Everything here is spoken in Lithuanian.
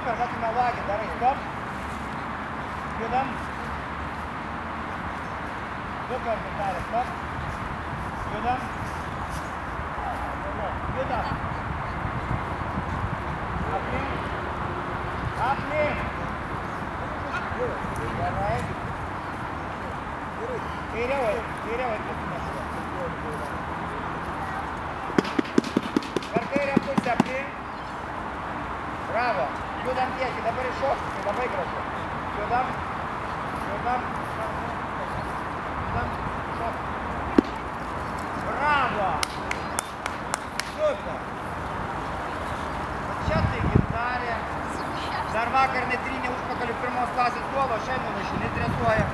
Супер, вот на лаге, давай, стоп. Юдам. Супер, Виталий, стоп. Юдам. Юдам. Апни. Апни. Давай. Вперед, вперед. Картиря, пусть апни. Браво! Judam tiesiai, dabar iššokti, labai gražu. Judam, judam, judam, šokti. Bravo! Super! O čia tai gintarė. Dar vakar netrinė užpakalių pirmos klasės duolo, šiandien aš netresuoja.